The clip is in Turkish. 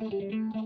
Müzik